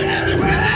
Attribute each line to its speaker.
Speaker 1: Relax.